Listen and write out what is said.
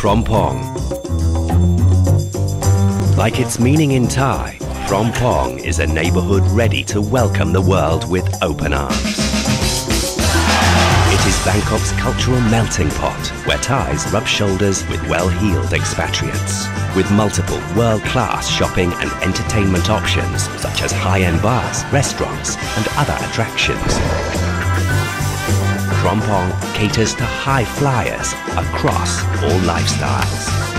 Phrom Phong. Like its meaning in Thai, Phrom Phong is a neighborhood ready to welcome the world with open arms. It is Bangkok's cultural melting pot, where Thais rub shoulders with well-heeled expatriates. With multiple world-class shopping and entertainment options, such as high-end bars, restaurants, and other attractions. Phrom Phong caters to high flyers across all lifestyles.